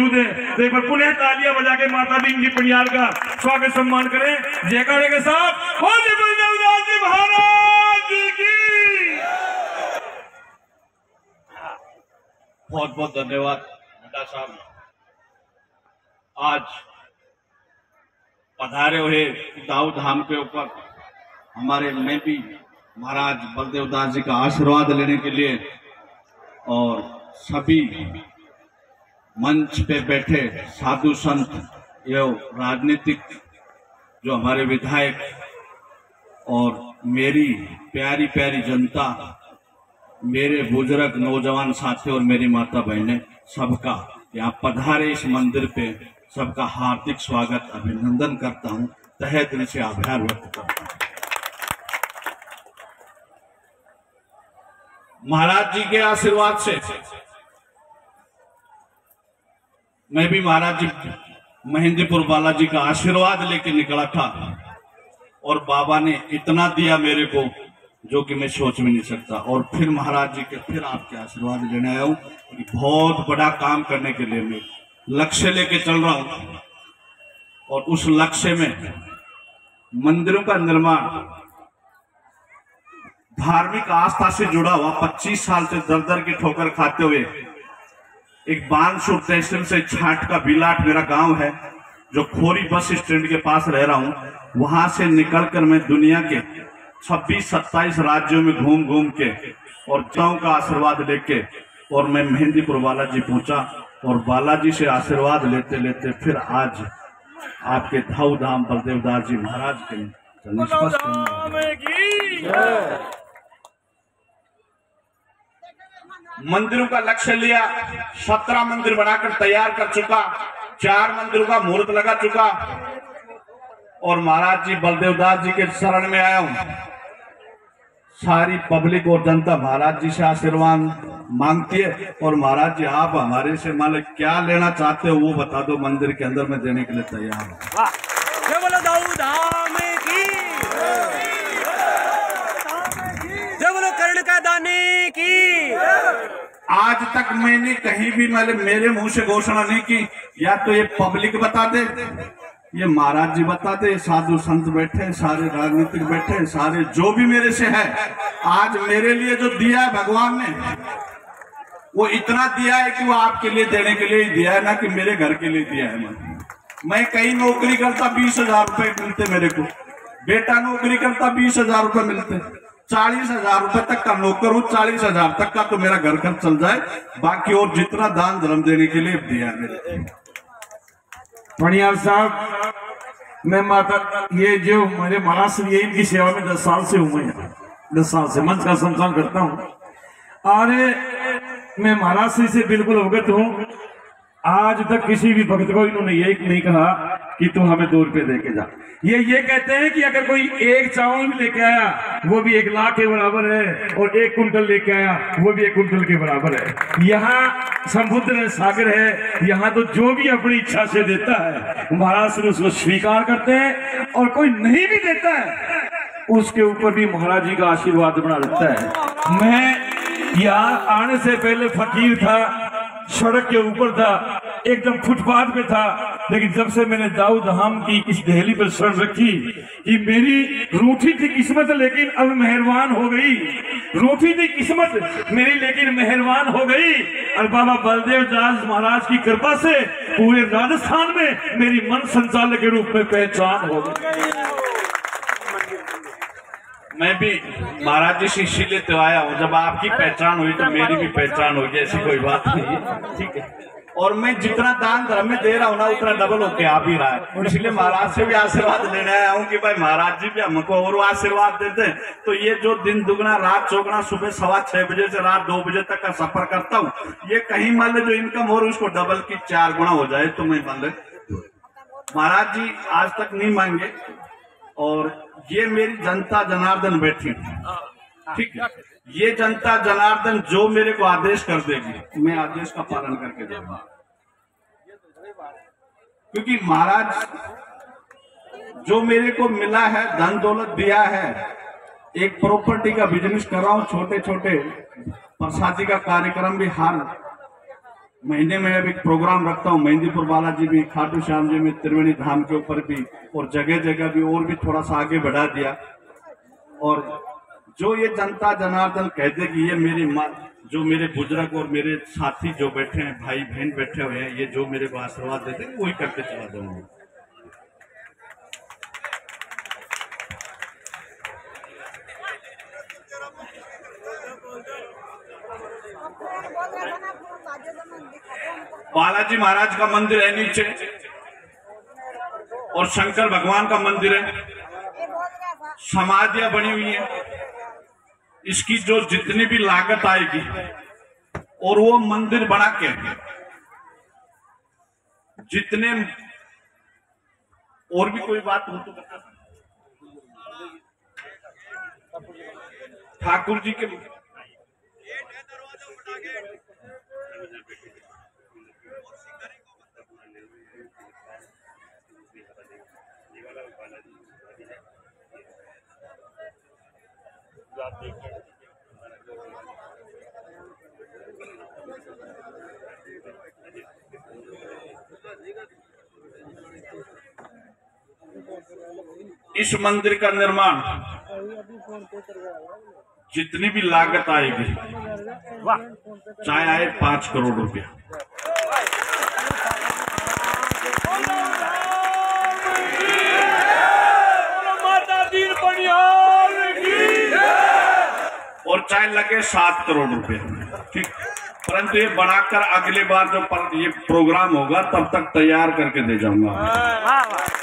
मौजूद है। तो एक बार पुनः तालियाँ बजा के माता जी पनियाल का स्वागत सम्मान करें। जयकारे के साथ बहुत बहुत धन्यवाद नड्डा साहब। आज पधारे हुए दाऊ धाम के ऊपर हमारे मैं भी महाराज बलदेव दास जी का आशीर्वाद लेने के लिए और सभी मंच पे बैठे साधु संत एवं राजनीतिक जो हमारे विधायक और मेरी प्यारी प्यारी जनता, मेरे बुज़ुर्ग नौजवान साथी और मेरी माता बहनें, सबका यहाँ पधारे इस मंदिर पे, सबका हार्दिक स्वागत, अभिनंदन करता हूँ। तहे दिल से आभार व्यक्त करता हूँ। महाराज जी के आशीर्वाद से मैं भी महाराज जी महेंद्रपुर बालाजी का आशीर्वाद लेके निकला था और बाबा ने इतना दिया मेरे को जो कि मैं सोच भी नहीं सकता। और फिर महाराज जी के फिर आपके आशीर्वाद लेने आया हूँ बहुत बड़ा काम करने के लिए मैं लक्ष्य लेके चल रहा हूँ। और उस लक्ष्य में मंदिरों का निर्माण, धार्मिक आस्था से जुड़ा हुआ 25 साल से दर दर की ठोकर खाते हुए एक बानसूर तहसील से छाट का बिलाट मेरा गाँव है, जो खोरी बस स्टैंड के पास रह रहा हूँ। वहाँ से निकलकर मैं दुनिया के 26-27 राज्यों में घूम घूम के और गाँव का आशीर्वाद लेके और मैं मेहंदीपुर बालाजी पहुँचा और बालाजी से आशीर्वाद लेते लेते फिर आज आपके धाऊ धाम बलदेव दास जी महाराज के चरण स्पर्श करने आया। की मंदिरों का लक्ष्य लिया, सत्रह मंदिर बनाकर तैयार कर चुका, चार मंदिरों का मुहूर्त लगा चुका। और महाराज जी, बलदेव दास जी के शरण में आया हूँ। सारी पब्लिक और जनता महाराज जी से आशीर्वाद मांगती है। और महाराज जी, आप हमारे से मान क्या लेना चाहते हो वो बता दो, मंदिर के अंदर में देने के लिए तैयार हूँ जय बोलो दाऊ धाम की जय बोलो कर्ण का दाने की आज तक मैंने कहीं भी मतलब मेरे मुँह से घोषणा नहीं की। या तो ये पब्लिक बता दे, ये महाराज जी बता दे, साधु संत बैठे, सारे राजनीतिक बैठे, सारे जो भी मेरे से है, आज मेरे लिए जो दिया है भगवान ने, वो इतना दिया है कि वो आपके लिए देने के लिए दिया है, ना कि मेरे घर के लिए दिया है। मैं मैं कहीं नौकरी करता, बीस हज़ार रुपए मिलते मेरे को। बेटा नौकरी करता, बीस हज़ार रुपए मिलते। चालीस हज़ार रुपए तक का नौकर हूँ, चालीस हज़ार तक का तो मेरा घर खर्च चल जाए। बाकी और जितना दान धर्म देने के लिए दिया मेरे को। साहब, मैं माता, ये जो मेरे महाराज श्री इनकी सेवा में दस साल से हूँ मैं दस साल से, मंच का संचालन करता हूँ। और मैं महाराज श्री से बिल्कुल अवगत हूँ। आज तक किसी भी भक्त को इन्होंने ये नहीं कहा कि तू हमें दो रुपए दे के जा। ये ये कहते हैं कि अगर कोई एक चावल भी लेके आया, वो भी एक लाख के बराबर है, और एक कुंटल लेके आया, वो भी एक कुंटल के बराबर है। यहाँ समुद्र है सागर है, यहाँ तो जो भी अपनी इच्छा से देता है, महाराज श्री उसको स्वीकार करते हैं, और कोई नहीं भी देता है, उसके ऊपर भी महाराज जी का आशीर्वाद बना रहता है। मैं यहाँ आने से पहले फकीर था सड़क के ऊपर था, एकदम फुटपाथ पे था, लेकिन जब से मैंने दाऊद धाम की इस दहली पर शरण रखी कि मेरी रूठी थी किस्मत, लेकिन अब मेहरबान हो गई। रूठी थी किस्मत, मेरी लेकिन मेहरबान हो गई। और बाबा बलदेव दास महाराज की कृपा से पूरे राजस्थान में मेरी मन संचालक के रूप में पहचान हो गई। मैं भी महाराज जी से इसीलिए तो आया हूँ। जब आपकी पहचान हुई तो मेरी भी पहचान होगी ऐसी कोई बात नहीं। ठीक है। और मैं जितना दान धर्म में दे रहा हूँ ना उतना डबल होके आ भी रहा है। इसलिए महाराज से भी आशीर्वाद लेने आया हूँ कि भाई महाराज जी भी हमको और आशीर्वाद देते हैं। तो ये जो दिन दुगना रात चौगना सुबह सवा छह बजे से रात दो बजे तक का सफ़र करता हूँ ये कहीं मान लो जो इनकम हो रही उसको डबल की चार गुना हो जाए तो मैं मान लो। महाराज जी आज तक नहीं मांगे और ये मेरी जनता जनार्दन बैठी ठीक है? ये जनता जनार्दन जो मेरे को आदेश कर देगी, मैं आदेश का पालन करके दूँगा क्योंकि महाराज, जो मेरे को मिला है, धन दौलत दिया है, एक प्रॉपर्टी का बिज़नेस कर रहा हूँ छोटे छोटे प्रसादी का कार्यक्रम भी हर महीने में अब एक प्रोग्राम रखता हूँ, मेहंदीपुर बालाजी में खाटू श्याम जी में त्रिवेणी धाम के ऊपर भी, और जगह जगह भी, और भी थोड़ा सा आगे बढ़ा दिया। और जो ये जनता जनार्दन कहते कि ये मेरी माँ, जो मेरे बुज़ुर्ग और मेरे साथी जो बैठे हैं भाई बहन बैठे हुए हैं, ये जो मेरे को आशीर्वाद देते हैं, वही करके चला जाऊँगा बालाजी महाराज का मंदिर है नीचे। और शंकर भगवान का मंदिर है। समाधियाँ बनी हुई है। इसकी जो जितनी भी लागत आएगी, और वो मंदिर बना के जितने और भी कोई बात हो तो बता ठाकुर जी के इस मंदिर का निर्माण जितनी भी लागत आएगी चाहे आए पाँच करोड़ रुपया माता दीन बनिहाल की और चाहे लगे सात करोड़ रुपए। ठीक? परंतु ये बनाकर अगली बार जो ये प्रोग्राम होगा, तब तक तैयार करके दे जाऊँगा। वाह वाह